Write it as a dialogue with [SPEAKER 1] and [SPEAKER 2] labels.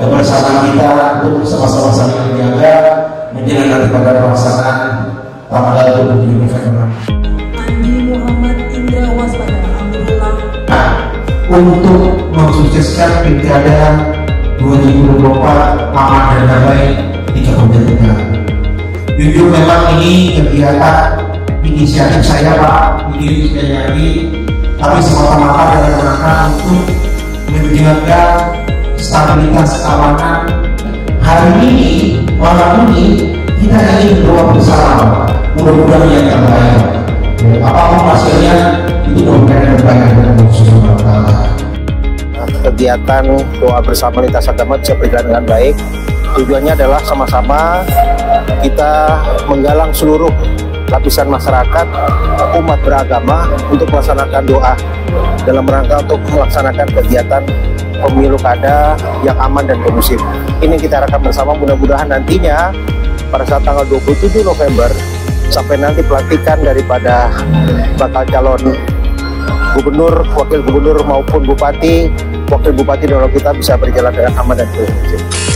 [SPEAKER 1] kebersamaan kita untuk sama-sama saling menjaga menjelang nanti pada pelaksanaan tanggal 27 November.
[SPEAKER 2] Andi Muhammad Indra Waspada Abdullah
[SPEAKER 1] Nah, untuk mensukseskan pilkada 2024 aman dan damai di Kabupaten Tegal. Jujur memang ini kegiatan inisiatif saya Pak, ini sekali lagi, tapi semata-mata dalam rangka untuk menjaga stabilitas keamanan. Hari ini, malam ini, kita ingin berdoa bersama, mudah-mudahan yang terbaik. Apa pun hasilnya, itu mudah-mudahan yang terbaik wa Ta'ala.
[SPEAKER 3] kegiatan doa bersama lintas agama bisa berjalan dengan baik. Tujuannya adalah sama-sama kita menggalang seluruh lapisan masyarakat, umat beragama untuk melaksanakan doa dalam rangka untuk melaksanakan kegiatan pemilu kada yang aman dan kondusif. Ini kita harapkan bersama mudah-mudahan nantinya pada saat tanggal 27 November sampai nanti pelantikan daripada bakal calon gubernur, wakil gubernur maupun bupati, wakil bupati dan kita bisa berjalan dengan aman dan kondusif.